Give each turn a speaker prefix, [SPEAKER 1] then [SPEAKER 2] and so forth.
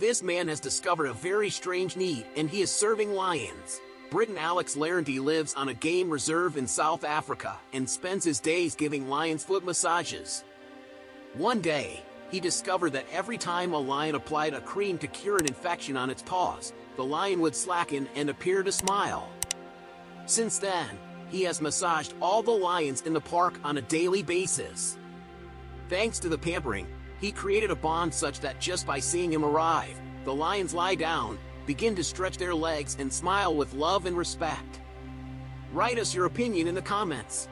[SPEAKER 1] This man has discovered a very strange need, and he is serving lions. Briton Alex Larenty lives on a game reserve in South Africa and spends his days giving lions foot massages. One day, he discovered that every time a lion applied a cream to cure an infection on its paws, the lion would slacken and appear to smile. Since then, he has massaged all the lions in the park on a daily basis. Thanks to the pampering, he created a bond such that just by seeing him arrive, the lions lie down, begin to stretch their legs and smile with love and respect. Write us your opinion in the comments.